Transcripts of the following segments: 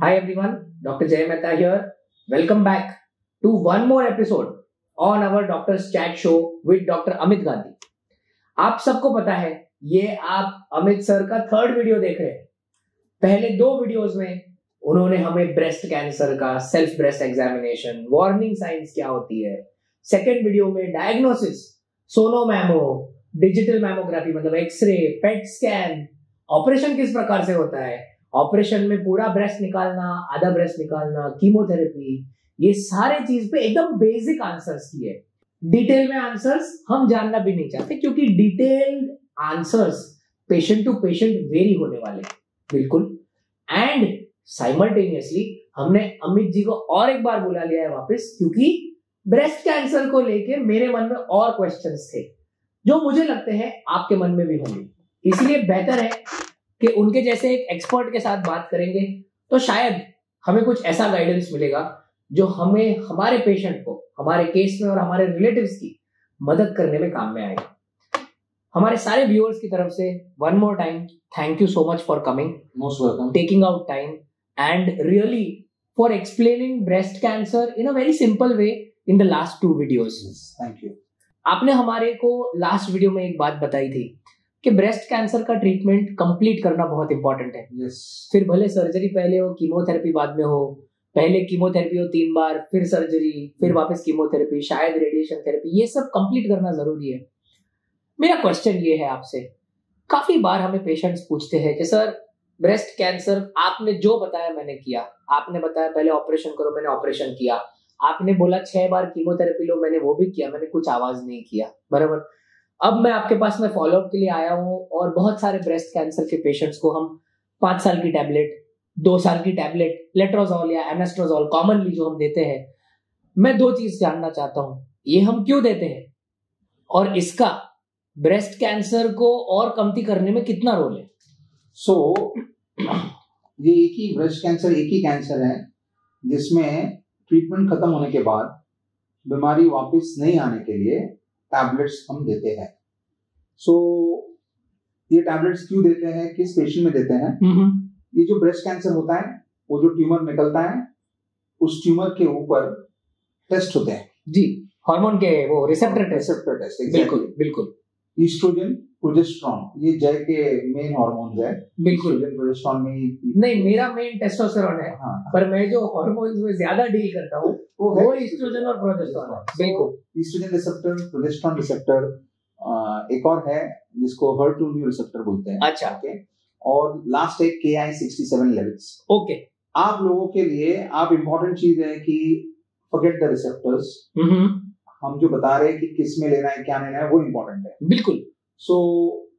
Hi everyone, Dr. Jay Mehta here. Welcome back to one more episode on our Doctor's Chat Show with Dr. Amit Gandhi. आप सबको पता है ये आप Amit sir का third video देख रहे हैं पहले दो वीडियोस में उन्होंने हमें ब्रेस्ट कैंसर का self breast examination warning signs क्या होती है सेकेंड वीडियो में diagnosis sono mammo digital mammography मतलब X ray PET scan operation किस प्रकार से होता है ऑपरेशन में पूरा ब्रेस्ट निकालना, आधा ब्रेस्ट निकालना कीमोथेरेपी ये सारे चीज़ पे एकदम बेसिक आंसर्स किए डिटेल में आंसर्स हम जानना भी नहीं चाहते, क्योंकि detail answers patient to patient vary होने वाले बिल्कुल। एंड साइमल्टेनियसली हमने अमित जी को और एक बार बुला लिया है वापस, क्योंकि ब्रेस्ट कैंसर को लेके मेरे मन में और क्वेश्चंस थे, जो मुझे लगते हैं आपके मन में भी होंगे। इसलिए बेहतर है कि उनके जैसे एक एक्सपर्ट के साथ बात करेंगे तो शायद हमें कुछ ऐसा गाइडेंस मिलेगा जो हमें हमारे पेशेंट को हमारे केस में और हमारे रिलेटिव्स की मदद करने में काम में आएगा। हमारे सारे व्यूअर्स की तरफ़ से one more time thank you so much for coming most welcome taking out time and really for explaining breast cancer in a very simple way in the last two videos. Thank you आपने हमारे को last video में एक बात बताई थी कि breast cancer का ट्रीटमेंट कंप्लीट करना बहुत इंपॉर्टेंट है। Yes. फिर भले सर्जरी पहले हो कीमोथेरेपी बाद में हो पहले कीमोथेरेपी हो तीन बार फिर सर्जरी फिर वापस कीमोथेरेपी शायद रेडिएशन थेरेपी ये सब कंप्लीट करना ज़रूरी है। मेरा क्वेश्चन ये है आपसे काफ़ी बार हमें पेशेंट्स पूछते हैं कि सर ब्रेस्ट कैंसर आपने जो बताया मैंने किया आपने बताया पहले ऑपरेशन करो मैंने ऑपरेशन किया। आपने बोला छह बार कीमोथेरेपी लो मैंने वो भी किया मैंने कुछ आवाज़ नहीं किया। बराबर? अब मैं आपके पास में फॉलोअप के लिए आया हूँ और बहुत सारे ब्रेस्ट कैंसर के पेशेंट्स को हम पाँच साल की टैबलेट दो साल की टैबलेट लेट्रोजॉल या एनेस्ट्रोजॉल कॉमनली जो हम देते हैं मैं दो चीज़ जानना चाहता हूँ। ये हम क्यों देते हैं? और इसका ब्रेस्ट कैंसर को और कमती करने में कितना रोल है? सो So, ये एक ही ब्रेस्ट कैंसर एक ही कैंसर है जिसमें ट्रीटमेंट खत्म होने के बाद बीमारी वापस नहीं आने के लिए टैबलेट्स हम देते हैं। सो so, ये टैबलेट्स क्यों देते हैं? किस पेशेंट में देते हैं? ये जो ब्रेस्ट कैंसर होता है वो जो ट्यूमर निकलता है उस ट्यूमर के ऊपर टेस्ट होते हैं। जी हार्मोन के वो रिसेप्टर टेस्ट रिसेप्टर टेस्ट बिल्कुल बिल्कुल। ईस्ट्रोजन प्रोजेस्ट्रॉन ये जय के मेन हार्मोन्स है। बिल्कुल। प्रोजेस्ट्रॉन में ही- नहीं मेरा मेन टेस्टोस्टेरोन है हाँ। पर मैं जो हार्मोन्स में ज़्यादा डील करता हूँ वो वो है ईस्ट्रोजन और प्रोजेस्टेरोन है। बिल्कुल। ईस्ट्रोजन रिसेप्टर प्रोजेस्ट्रॉन रिसेप्टर एक और है जिसको हर्टू न्यू रिसेप्टर बोलते हैं। अच्छा। ओके और लास्ट है K I sixty seven levels okay आप लोगों के लिए आप इम्पोर्टेंट चीज़ है कि फॉरगेट द रिसेप्टर्स हम जो बता रहे हैं कि किसमें लेना है क्या लेना है वो इम्पोर्टेंट है। बिल्कुल। सो so,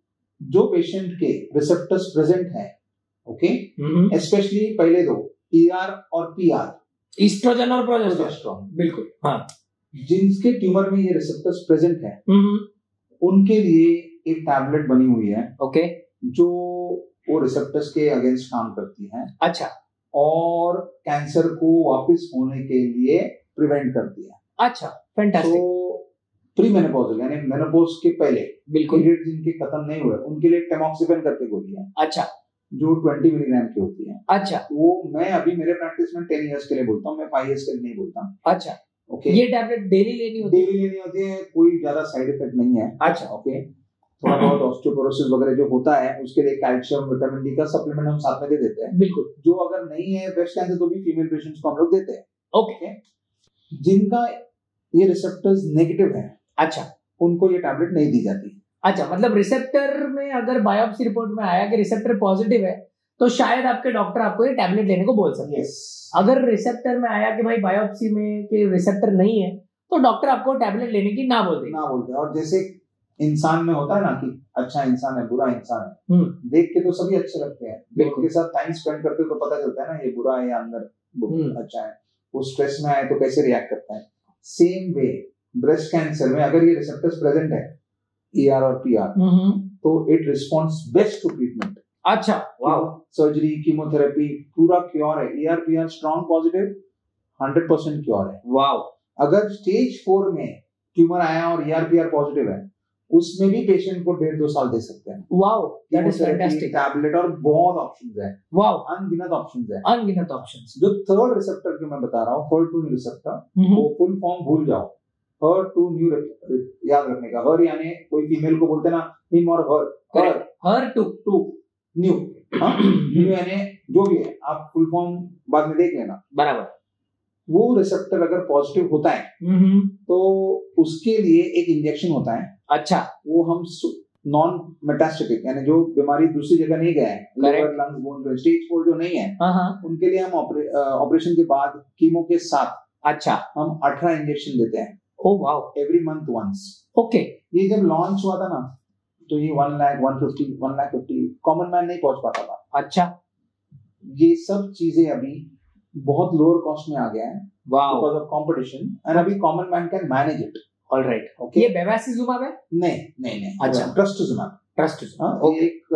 जो पेशेंट के रिसेप्टर्स प्रेजेंट है ओके स्पेशली पहले दो ईआर और पीआर ईस्ट्रोजन और प्रोजेस्टेरोन बिल्कुल हाँ। जिनके ट्यूमर में ये रिसेप्टर्स प्रेजेंट है उनके लिए एक टैबलेट बनी हुई है ओके जो वो रिसेप्टर्स के अगेंस्ट काम करती है। अच्छा। और कैंसर को वापस होने के लिए प्रिवेंट करती है। अच्छा। फैंटास्टिक तो प्री मेनोपॉजल यानी मेनोपॉज के पहले बिल्कुल। पीरियड जिनके खत्म नहीं हुए उनके लिए टेमोक्सिफेन करके गोली है। अच्छा। जो 20 मिलीग्राम की होती है। अच्छा। वो मैं अभी मेरे प्रैक्टिस में 10 इयर्स के लिए बोलता हूँ मैं 5 इयर्स के लिए नहीं बोलता अच्छा। ओके ये टैबलेट डेली लेनी होती डेली लेनी होती है कोई ज़्यादा साइड इफ़ेक्ट नहीं है। है अच्छा। ओके थोड़ा बहुत ऑस्टियोपोरोसिस वगैरह जो होता है उसके लिए कैल्शियम विटामिन डी का सप्लीमेंट हम साथ में दे देते हैं। बिल्कुल। जो अगर नहीं है ब्रेस्ट कैंसर तो भी फीमेल पेशेंट्स को हम लोग देते हैं। ओके जिनका ये रिसेप्टर्स नेगेटिव है। अच्छा। उनको ये टैबलेट नहीं दी जाती। अच्छा मतलब रिसेप्टर में अगर बायोप्सी रिपोर्ट में आया कि रिसेप्टर पॉजिटिव है तो शायद आपके डॉक्टर आपको ये टैबलेट लेने को बोल सकते हैं। यस अगर रिसेप्टर में आया कि भाई बायोप्सी में कि रिसेप्टर नहीं है तो डॉक्टर आपको टैबलेट लेने की ना बोलते ना बोलते और जैसे इंसान में होता है ना कि अच्छा इंसान है बुरा इंसान है हम्म। देख के तो सभी अच्छे लगते हैं। जब। उनके साथ टाइम स्पेंड करते हो तो पता चलता है ना ये बुरा है या अंदर हम्म। अच्छा है। वो स्ट्रेस में आए तो कैसे रिएक्ट करता है? सेम वे ब्रेस्ट कैंसर में अगर ये रिसेप्टर्स प्रेजेंट है ई आर और पी आर तो it response best to treatment अच्छा वाह सर्जरी कीमोथेरेपी पूरा क्योर है. E R P R strong positive hundred percent cure है. वाह अगर स्टेज फोर में ट्यूमर आया और E R P R positive है उसमें भी पेशेंट को डेढ़ दो साल दे सकते हैं। Wow that is fantastic tablet और बहुत ऑप्शंस है। वाओ अनगिनत ऑप्शंस है। अनगिनत ऑप्शंस जो थर्ड रिसेप्टर जो मैं बता रहा हूँ हर टू रिसेप्टर। वो फुल फॉर्म भूल जाओ। हर टू न्यू याद रखने का। हर यानी कोई फीमेल को बोलते ना हिम और HER HER HER two two neu neu यानी जो भी है आप फुल फॉर्म बाद में देख लेना। बराबर। वो रिसेप्टर अगर पॉजिटिव होता है। तो उसके लिए एक इंजेक्शन होता है। अच्छा। वो हम नॉन मेटास्टिक यानी जो बीमारी दूसरी जगह नहीं गए हैं. Liver lungs bone stage four जो नहीं है उनके लिए हम ऑपरेशन के बाद कीमो के साथ अच्छा। हम अठारह इंजेक्शन देते हैं। ओ wow every month once okay ये जब लॉन्च हुआ था ना तो ये one lakh one fifty one lakh fifty common man नहीं पहुँच पाता था। अच्छा। ये सब चीज़ें अभी बहुत लोअर कॉस्ट में आ गया है wow because of competition and अभी common man can manage it alright okay ये बेवासिजुमाब है? नहीं नहीं नहीं अच्छा। ट्रस्टुजुमैब ट्रस्ट हाँ, ओके एक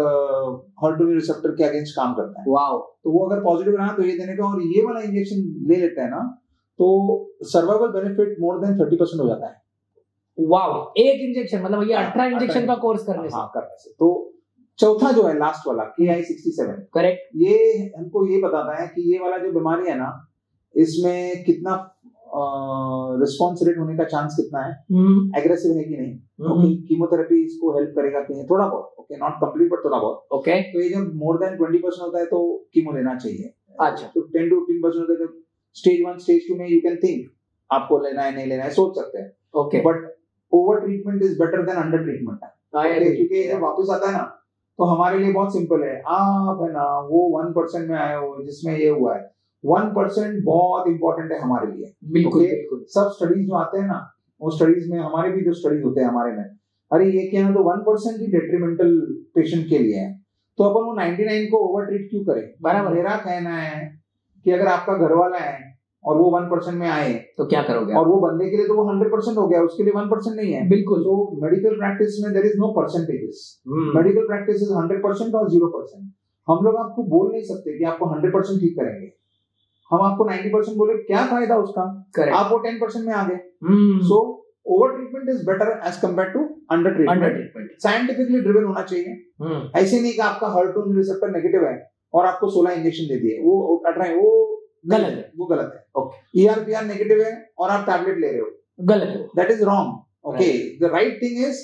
रिसेप्टर के अगेंस्ट काम करता है. वाओ तो वो अगर पॉजिटिव रहा तो ये देने का और ये वाला इंजेक्शन ले लेते हैं ना तो survival benefit more than thirty percent हो जाता है. वाओ एक इंजेक्शन मतलब ये अठारह इंजेक्शन का कोर्स करने से. हाँ करने से. तो चौथा जो है लास्ट वाला के आई सिक्सटी सेवन करेक्ट ये हमको ये बताता है कि ये वाला जो बीमारी है ना इसमें कितना रिस्पॉन्स रेट होने का चांस कितना है? हम्म। एग्रेसिव है कि नहीं? ओके कीमोथेरेपी इसको हेल्प करेगा कि नहीं? थोड़ा बहुत ओके नॉट कंप्लीट बट थोड़ा बहुत। ओके तो ये जब मोर देन ट्वेंटी परसेंट होता है तो कीमो लेना चाहिए। अच्छा। तो टेन टू फिफ्टीन परसेंट होता है तो स्टेज वन स्टेज टू में यू कैन थिंक आपको लेना है नहीं लेना है सोच सकते हैं। Okay but over treatment is better than under treatment क्योंकि जब वापस आता है ना तो हमारे लिए बहुत सिंपल है। आप है ना वो वन परसेंट में आए हो जिसमें ये हुआ है। वन परसेंट बहुत इंपॉर्टेंट है हमारे लिए। बिल्कुल Okay. बिल्कुल। सब स्टडीज़ जो आते हैं ना वो स्टडीज़ में हमारे भी जो स्टडीज़ होते हैं हमारे में अरे ये क्या है तो वन परसेंट ही डेट्रीमेंटल पेशेंट के लिए है। तो अपन वो 99 को ओवर ट्रीट क्यों करें? बराबर। मेरा कहना है कि अगर आपका घर वाला है और वो वन परसेंट में आए। तो क्या करोगे और वो बंदे के लिए तो वो हंड्रेड परसेंट हो गया उसके लिए वन परसेंट नहीं है। बिल्कुल। तो मेडिकल प्रैक्टिस में there is no percentages medical practice is hundred percent और ज़ीरो परसेंट हम लोग आपको बोल नहीं सकते कि आपको हंड्रेड परसेंट ठीक करेंगे। हम आपको नाइन्टी परसेंट बोले क्या फ़ायदा उसका? Correct. आप वो टेन परसेंट में आ गए। So over treatment is better as compare to under treatment scientifically driven होना चाहिए। हम्म, ऐसे नहीं कि आपका हर्टोन रिसेप्टर नेगेटिव है और आपको 16 इंजेक्शन दे दिए। वो अठारह वो गलत है। वो गलत है। ओके ईआरपीआर नेगेटिव है और आप टैबलेट ले रहे हो। गलत है। That is wrong okay the right thing is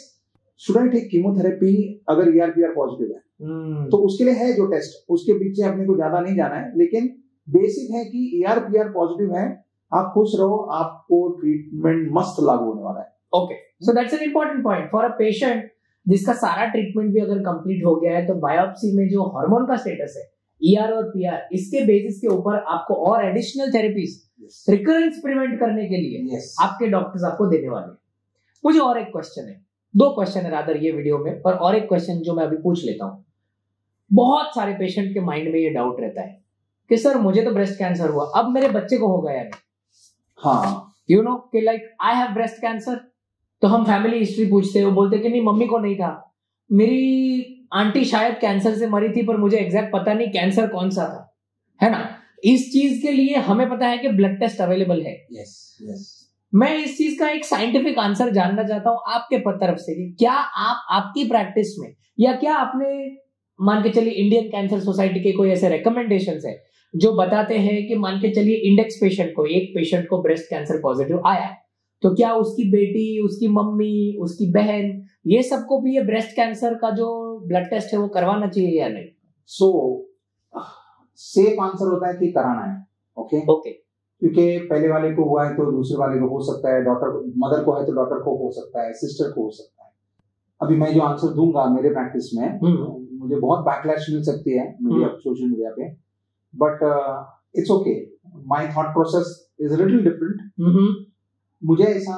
I take chemotherapy अगर ईआरपीआर पॉजिटिव है? हम्म, तो उसके लिए है जो टेस्ट उसके बीच पीछे अपने को ज़्यादा नहीं जाना है लेकिन बेसिक है कि ईआरपीआर पॉजिटिव है आप खुश रहो आपको ट्रीटमेंट मस्त लागू होने वाला है। Okay so that's an important point for a patient जिसका सारा ट्रीटमेंट भी अगर कंप्लीट हो गया है तो बायोप्सी में जो हार्मोन का स्टेटस है ईआर और पीआर इसके बेसिस के ऊपर आपको और एडिशनल थेरेपीज रिकरेंस प्रिवेंट करने के लिए यस आपके डॉक्टर्स आपको देने वाले हैं। मुझे और एक क्वेश्चन है। दो क्वेश्चन है रादर ये वीडियो में और और एक क्वेश्चन जो मैं अभी पूछ लेता हूँ। बहुत सारे पेशेंट के माइंड में ये डाउट रहता है कि सर मुझे तो ब्रेस्ट कैंसर हुआ अब मेरे बच्चे को होगा या नहीं? हाँ। यू नो कि like I have breast cancer तो हम फैमिली हिस्ट्री पूछते हैं वो बोलते कि नहीं मम्मी को नहीं था। मेरी आंटी शायद कैंसर से मरी थी पर मुझे एग्जैक्ट पता नहीं कैंसर कौन सा था। है ना? इस चीज़ के लिए हमें पता है कि ब्लड टेस्ट अवेलेबल है। यस यस मैं इस चीज़ का एक साइंटिफिक आंसर जानना चाहता हूँ आपके तरफ़ से कि क्या आप आपकी प्रैक्टिस में या क्या आपने मान के चलिए इंडियन कैंसर सोसाइटी के कोई ऐसे रिकमेंडेशन है जो बताते हैं कि मान के चलिए इंडेक्स पेशेंट को एक पेशेंट को ब्रेस्ट कैंसर पॉजिटिव आया। तो क्या उसकी बेटी उसकी मम्मी उसकी बहन ये सबको भी ये ब्रेस्ट कैंसर का जो ब्लड टेस्ट है वो करवाना चाहिए या नहीं? सो सेफ़ आंसर होता है कि कराना है ओके ओके क्योंकि पहले वाले को हुआ है तो दूसरे वाले को हो सकता है डॉटर मदर को है तो डॉटर को हो सकता है सिस्टर को हो सकता है। अभी मैं जो आंसर दूँगा मेरे प्रैक्टिस में हम्म। मुझे बहुत बैकलैश मिल सकती है मीडिया सोशल मीडिया पे। But it's okay my thought process is little different मुझे ऐसा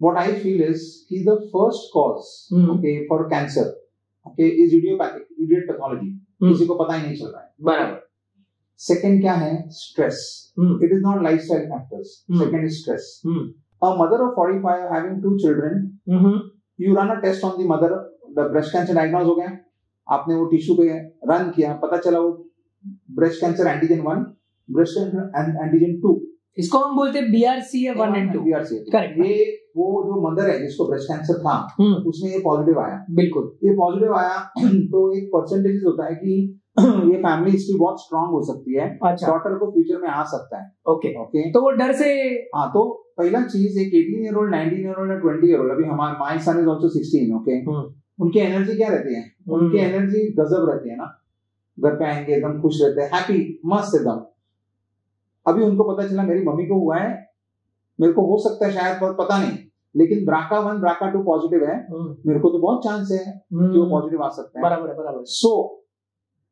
what I feel is कि the first cause hmm, okay for cancer okay is idiopathic idiot pathology हम्म, किसी को पता ही नहीं चल रहा है बराबर second क्या है stress hmm, it is not lifestyle factors Hmm. second is stress hmm, a mother of 45 having two children hmm, you run a test on the mother the breast cancer diagnose हो गया आपने वो tissue पे run किया पता चला वो breast cancer antigen one breast cancer antigen two इसको हम बोलते हैं BRC one and two BRC Correct. ये वो जो मदर है जिसको ब्रेस्ट कैंसर था हम्म। उसमें ये पॉजिटिव आया। बिल्कुल। ये पॉजिटिव आया तो एक परसेंटेज होता है कि ये फैमिली हिस्ट्री बहुत स्ट्रांग हो सकती है। अच्छा। डॉटर को फ्यूचर में आ सकता है। ओके ओके तो वो डर से हाँ तो पहला चीज़ एक 18 year old 19 year old 20 year old अभी हमारे my son is also sixteen okay hmm, उनकी एनर्जी क्या रहती है? उनकी हम्म, एनर्जी गजब रहती है ना। घर पे आएँगे एकदम खुश रहते हैं हैप्पी मस्त एकदम। अभी उनको पता चला मेरी मम्मी को हुआ है। मेरे को हो सकता है शायद पर पता नहीं। लेकिन BRCA one BRCA two positive है। हम्म, मेरे को तो बहुत चांस है कि वो हम्म, पॉजिटिव आ सकते हैं। बराबर है बराबर। सो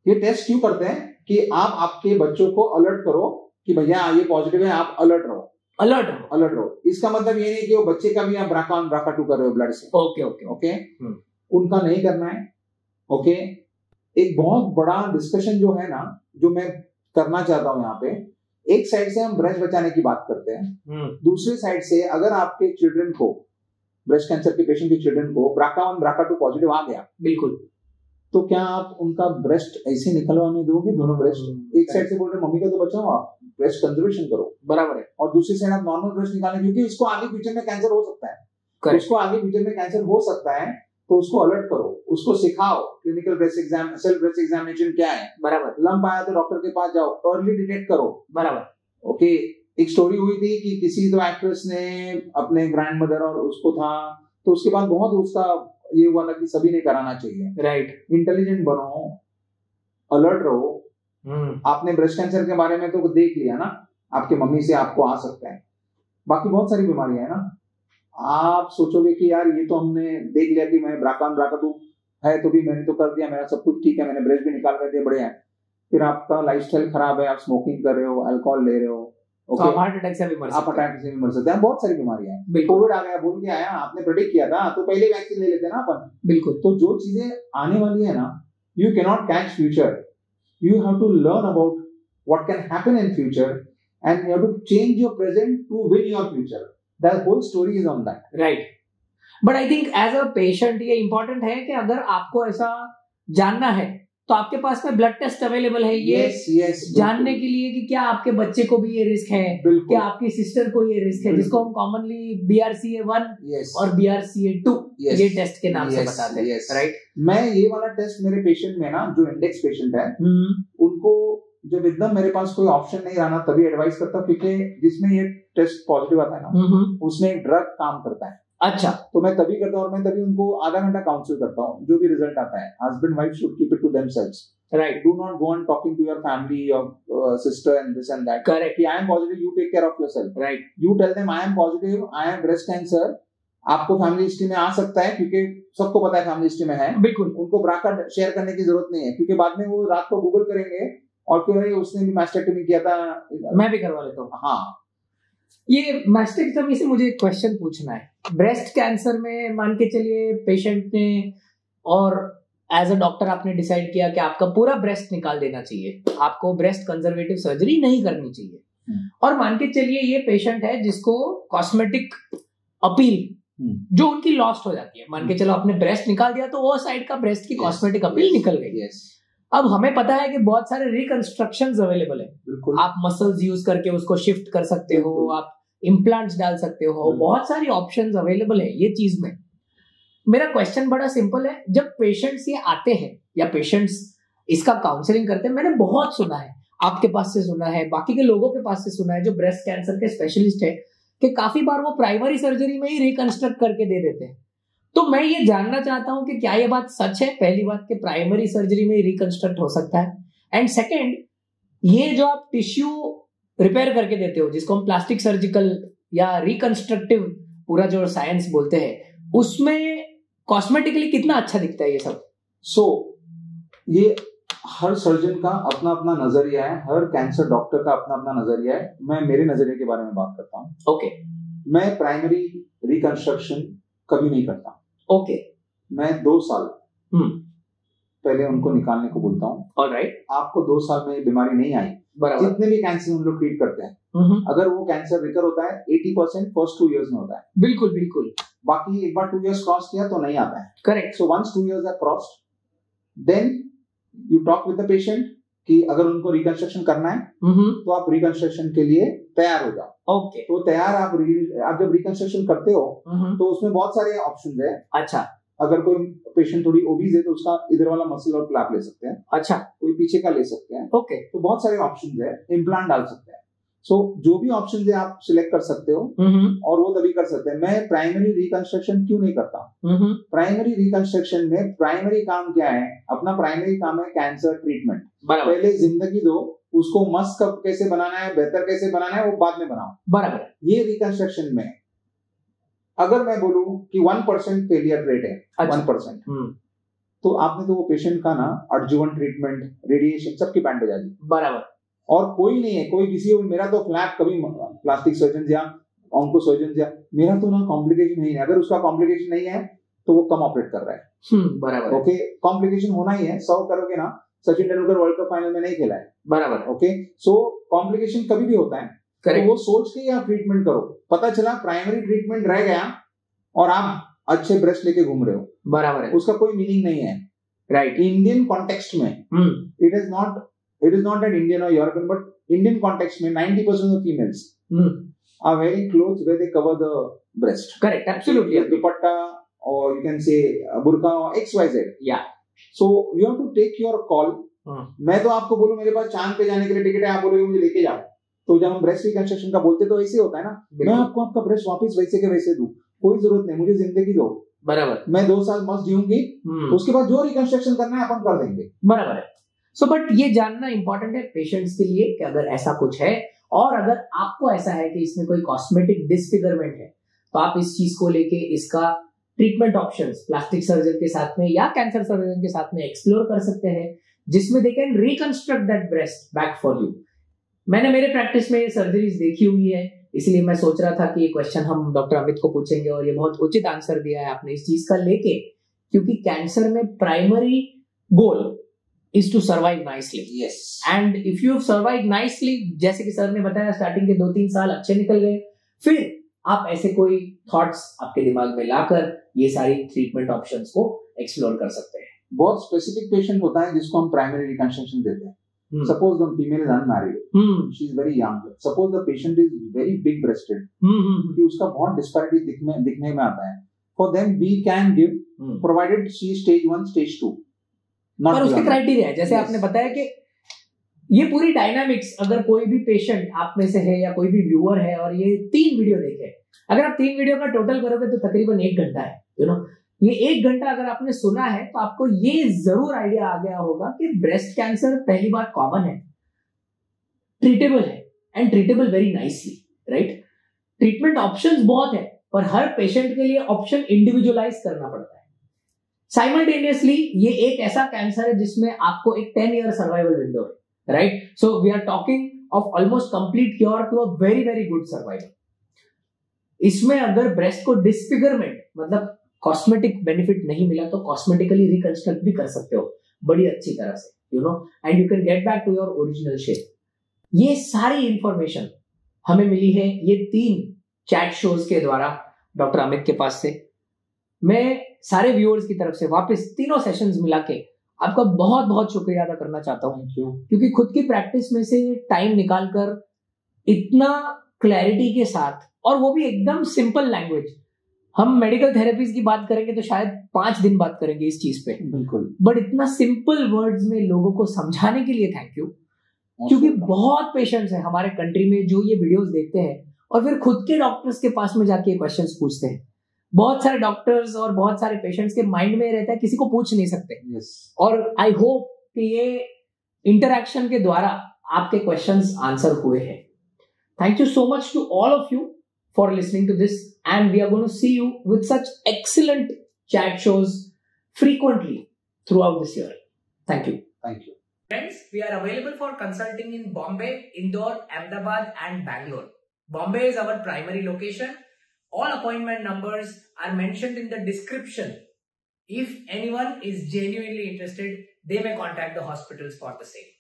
ये टेस्ट क्यों करते हैं कि आप आपके बच्चों को अलर्ट करो कि भैया ये पॉजिटिव है आप अलर्ट रहो। अलर्ट हो अलर्ट रहो। इसका मतलब ये नहीं कि वो बच्चे का भी आप ब्राका वन ब्राका टू कर रहे हो ब्लड से। Okay okay okay hmm. उनका नहीं करना है। ओके एक बहुत बड़ा डिस्कशन जो है ना जो मैं करना चाहता हूँ यहाँ पे एक साइड से हम ब्रश बचाने की बात करते हैं। हम्म, दूसरी साइड से अगर आपके चिल्ड्रन को ब्रेस्ट कैंसर के पेशेंट के चिल्ड्रन को BRCA one BRCA two positive आ गया बिल्कुल। तो क्या आप उनका ब्रेस्ट ऐसे निकलवाने दोगे दोनों ब्रेस्ट एक साइड से बोल रहे मम्मी का तो बचाओ आप ब्रेस्ट कंजर्वेशन करो। बराबर है। और दूसरी साइड आप नॉर्मल ब्रेस्ट निकालें क्योंकि इसको आगे फ्यूचर में कैंसर हो सकता है। इसको आगे फ्यूचर में कैंसर हो सकता है तो उसको अलर्ट करो उसको सिखाओ clinical breast exam self breast examination क्या है? बराबर। लंप आया तो डॉक्टर के पास जाओ अर्ली डिटेक्ट करो। बराबर। ओके एक स्टोरी हुई थी कि किसी तो एक्ट्रेस ने अपने ग्रैंड मदर और उसको था तो उसके बाद बहुत उसका ये हुआ था कि सभी ने कराना चाहिए। राइट इंटेलिजेंट बनो अलर्ट रहो। हम्म, आपने ब्रेस्ट कैंसर के बारे में तो देख लिया ना आपके मम्मी से आपको आ सकता है। बाकी बहुत सारी बीमारियाँ है ना। आप सोचोगे कि यार ये तो हमने देख लिया कि मैं ब्राकान ब्राका है तो भी मैंने तो कर दिया मेरा सब कुछ ठीक है मैंने ब्रेस्ट भी निकाल कर दिया बढ़िया है। फिर आपका लाइफस्टाइल खराब है आप स्मोकिंग कर रहे हो अल्कोहल ले रहे हो तो ओके आप हार्ट अटैक से भी मर सकते हैं अटैक से भी मर सकते हैं। बहुत सारी बीमारियाँ हैं। कोविड आ गया बोल के आया आपने प्रेडिक्ट किया था तो पहले वैक्सीन ले लेते ना अपन। बिल्कुल। तो जो चीज़ें आने वाली है ना you catch future you have to learn about in future and you have to change your present to win your future. The whole story is on that. Right but I think as a patient ये important है कि अगर आपको ऐसा जानना है तो आपके पास में ब्लड टेस्ट अवेलेबल है ये yes yes जानने के लिए कि क्या आपके बच्चे को भी ये रिस्क है क्या आपकी सिस्टर को ये रिस्क है जिसको हम कॉमनली बीआरसीए वन yes और बीआरसीए टू yes ये टेस्ट के नाम से Yes, बताते हैं. राइट मैं ये वाला टेस्ट मेरे पेशेंट में ना जो इंडेक्स पेशेंट है उनको जब एकदम मेरे पास कोई ऑप्शन नहीं रहा ना तभी एडवाइस करता हूँ क्योंकि जिसमें ये टेस्ट पॉजिटिव आता है ना उसमें एक ड्रग काम करता है। अच्छा। तो मैं तभी करता हूँ और मैं तभी उनको आधा घंटा काउंसिल करता हूँ जो भी रिज़ल्ट आता है। Husband wife should keep it to themselves right do not go on talking to your family or uh, sister and this and that. Correct कि I am positive, you take care of yourself. Right You tell them I am positive, I am breast cancer. आपको family history में आ सकता है क्योंकि सबको पता है फैमिली हिस्ट्री में है। बिल्कुल। उनको ब्राका शेयर करने की ज़रूरत नहीं है क्योंकि बाद में वो रात को गूगल करेंगे और है उसने भी मास्टेक्टमी किया था मैं भी करवा लेता हूँ। हाँ। ये मास्टेक्टमी से मुझे एक क्वेश्चन पूछना है। ब्रेस्ट कैंसर में मान के चलिए पेशेंट ने और एज अ डॉक्टर आपने डिसाइड किया कि आपका पूरा ब्रेस्ट निकाल देना चाहिए। आपको ब्रेस्ट कंजर्वेटिव सर्जरी नहीं करनी चाहिए। हम्म। और मान के चलिए ये पेशेंट है जिसको कॉस्मेटिक अपील हम्म। जो उनकी लॉस्ट हो जाती है। मान के चलो आपने ब्रेस्ट निकाल दिया तो वो साइड का ब्रेस्ट की कॉस्मेटिक अपील निकल गई। Yes, अब हमें पता है कि बहुत सारे रिकंस्ट्रक्शन अवेलेबल है। आप मसल्स यूज़ करके उसको शिफ्ट कर सकते हो आप इम्प्लांट्स डाल सकते हो बहुत सारी ऑप्शन अवेलेबल है ये चीज़ में। मेरा क्वेश्चन बड़ा सिंपल है जब पेशेंट्स ये आते हैं या पेशेंट्स इसका काउंसलिंग करते हैं मैंने बहुत सुना है आपके पास से सुना है बाकी के लोगों के पास से सुना है जो ब्रेस्ट कैंसर के स्पेशलिस्ट है कि काफ़ी बार वो प्राइमरी सर्जरी में ही रिकंस्ट्रक्ट करके दे देते हैं। तो मैं ये जानना चाहता हूँ कि क्या ये बात सच है? पहली बात कि प्राइमरी सर्जरी में रिकंस्ट्रक्ट हो सकता है। एंड सेकेंड ये जो आप टिश्यू रिपेयर करके देते हो जिसको हम प्लास्टिक सर्जिकल या रिकंस्ट्रक्टिव पूरा जो साइंस बोलते हैं उसमें कॉस्मेटिकली कितना अच्छा दिखता है ये सब? सो so, ये हर सर्जन का अपना अपना नज़रिया है हर कैंसर डॉक्टर का अपना अपना नज़रिया है। मैं मेरे नज़रिए के बारे में बात करता हूँ। Okay okay. मैं प्राइमरी रिकंस्ट्रक्शन कभी नहीं करता। ओके मैं दो साल हम्म। पहले उनको निकालने को बोलता हूँ। ऑलराइट आपको दो साल में बीमारी नहीं आई। जितने भी कैंसर हम लोग ट्रीट करते हैं हम्म, अगर वो कैंसर रिकर होता है eighty percent first two years में होता है। बिल्कुल बिल्कुल। बाकी एक बार टू इयर्स क्रॉस किया तो नहीं आता है। Correct so once two years are crossed, then you talk with the patient. कि अगर उनको रिकंस्ट्रक्शन करना है हम्म। तो आप रिकंस्ट्रक्शन के लिए तैयार हो जाओ। ओके। तो तैयार आप आप जब रिकंस्ट्रक्शन करते हो हम्म। तो उसमें बहुत सारे ऑप्शन है। अच्छा। अगर कोई पेशेंट थोड़ी ओबीज है तो उसका इधर वाला मसल और क्लैप ले सकते हैं। अच्छा। कोई पीछे का ले सकते हैं। ओके। तो बहुत सारे ऑप्शन है। इम्प्लांट डाल सकते हैं। सो जो भी ऑप्शन है आप सिलेक्ट कर सकते हो। हम्म। और वो तभी कर सकते हैं। मैं प्राइमरी रिकंस्ट्रक्शन क्यों नहीं करता? हम्म। प्राइमरी रिकंस्ट्रक्शन में प्राइमरी काम क्या है? अपना प्राइमरी काम है कैंसर ट्रीटमेंट पहले ज़िंदगी दो उसको मस्त कब कैसे बनाना है बेहतर कैसे बनाना है वो बाद में बनाओ बराबर। ये रिकंस्ट्रक्शन में अगर मैं बोलूँ कि वन परसेंट फेलियर रेट है अच्छा। One percent hmm. तो आपने तो वो पेशेंट का ना अर्जुवन ट्रीटमेंट रेडिएशन सबकी बैंड बजा दी। बराबर। और कोई नहीं है कोई किसी मेरा तो फ्लैट कभी प्लास्टिक सर्जन या ऑन्को सर्जन या मेरा तो ना कॉम्प्लिकेशन नहीं है अगर उसका कॉम्प्लिकेशन नहीं है तो वो कम ऑपरेट कर रहा है। हम्म बराबर। ओके कॉम्प्लिकेशन होना ही है सौ करोगे ना Sachin Tendulkar world cup final में नहीं खेला है। बराबर। ओके सो कॉम्प्लिकेशन कभी भी होता है। तो वो सोच के आप ट्रीटमेंट करो। पता चला प्राइमरी ट्रीटमेंट रह गया और आप अच्छे ब्रेस्ट लेके घूम रहे हो। बराबर है। उसका कोई मीनिंग नहीं है। राइट इंडियन कॉन्टेक्स्ट में। It is not it is not at Indian और यूरोपियन बट इंडियन कॉन्टेक्स्ट में 90% percent of females are wearing clothes where they cover the breast. Correct absolutely or you can say uh, burqa or XYZ. Yeah. So you have to take your call. हाँ. मैं तो आपको बोलूँ मेरे पास चाँद पे जाने के लिए टिकट है आप बोलोगे मुझे लेके जाओ। तो जब हम ब्रेस्ट रिकंस्ट्रक्शन का बोलते तो ऐसे होता है ना। मैं आपको आपका ब्रेस्ट वापस वैसे के वैसे दूँ। कोई ज़रूरत नहीं मुझे ज़िंदगी दो। बराबर। मैं दो साल मस्त जीऊँगी हम्म। उसके बाद जो रिकंस्ट्रक्शन करना है अपन कर देंगे। बराबर है। सो बट ये जानना इंपॉर्टेंट है पेशेंट्स के लिए कि अगर ऐसा कुछ है और अगर आपको ऐसा है कि इसमें कोई कॉस्मेटिक डिसफिगरमेंट है तो आप इस चीज़ को लेके इसका ट्रीटमेंट ऑप्शन प्लास्टिक सर्जन के साथ में या कैंसर सर्जन के साथ में एक्सप्लोर कर सकते हैं जिसमें they can reconstruct that breast back for you मैंने मेरे प्रैक्टिस में ये सर्जरीज देखी हुई है इसलिए मैं सोच रहा था कि ये क्वेश्चन हम डॉक्टर अमित को पूछेंगे और ये बहुत उचित आंसर दिया है आपने इस चीज़ का लेके क्योंकि कैंसर में primary goal is to survive nicely yes and if you survive nicely जैसे कि सर ने बताया स्टार्टिंग के दो तीन साल अच्छे निकल गए फिर आप ऐसे कोई थॉट्स आपके दिमाग में लाकर ये सारी ट्रीटमेंट ऑप्शंस को एक्सप्लोर कर सकते हैं। बहुत स्पेसिफिक पेशेंट होता है जिसको हम प्राइमरी रिकंस्ट्रक्शन देते हैं। हम्म, suppose the female is unmarried hmm, she is very young suppose the patient is very big breasted hmm, hmm, कि उसका बहुत डिस्पैरिटी दिखने दिखने में आता है। For them we can give hmm. Provided she stage one stage two पर उसके क्राइटेरिया है। जैसे Yes. आपने बताया कि ये पूरी डायनामिक्स अगर कोई भी पेशेंट आप में से है या कोई भी व्यूअर है और ये तीन वीडियो देखे, अगर आप तीन वीडियो का टोटल करोगे तो तकरीबन एक घंटा है यू नो ये एक घंटा अगर आपने सुना है तो आपको ये ज़रूर आइडिया आ गया होगा कि ब्रेस्ट कैंसर पहली बार कॉमन है। ट्रीटेबल है and treatable very nicely right treatment options बहुत है, पर हर पेशेंट के लिए ऑप्शन इंडिविजुअलाइज करना पड़ता है। साइमल्टेनियसली ये एक ऐसा कैंसर है जिसमें आपको एक टेन ईयर सर्वाइवल विंडो है। Right so we are talking of almost complete cure to a very very good survival इसमें अगर ब्रेस्ट को डिसफिगरमेंट मतलब कॉस्मेटिक बेनिफिट नहीं मिला तो कॉस्मेटिकली रिकंस्ट्रक्ट भी कर सकते हो, बड़ी अच्छी तरह से you know and you can get back to your original shape ये सारी इंफॉर्मेशन हमें मिली है, ये तीन चैट शोज़ के द्वारा डॉक्टर अमित के पास से। मैं सारे व्यूअर्स की तरफ़ से वापस तीनों सेशंस मिला के आपका बहुत बहुत शुक्रिया अदा करना चाहता हूँ। क्योंकि खुद की प्रैक्टिस में से टाइम निकाल कर इतना क्लैरिटी के साथ और वो भी एकदम सिंपल लैंग्वेज हम मेडिकल थेरेपीज की बात करेंगे तो शायद पाँच दिन बात करेंगे इस चीज़ पे। बिल्कुल। बट इतना सिंपल वर्ड्स में लोगों को समझाने के लिए थैंक यू क्योंकि बहुत पेशेंट्स हैं हमारे कंट्री में जो ये वीडियोस देखते हैं और फिर खुद के डॉक्टर्स के पास में जाके क्वेश्चंस पूछते हैं। बहुत सारे डॉक्टर्स और बहुत सारे पेशेंट्स के माइंड में रहता है किसी को पूछ नहीं सकते। Yes. और आई होप कि ये इंटरक्शन के द्वारा आपके क्वेश्चन आंसर हुए हैं। Thank you so much to all of you for listening to this and we are gonna see you with such excellent chat shows frequently throughout this you thank you friends we are available for consulting in Bombay Indore Ahmedabad and Bangalore Bombay is our primary location All appointment numbers are mentioned in the description. If anyone is genuinely interested, they may contact the hospitals for the same.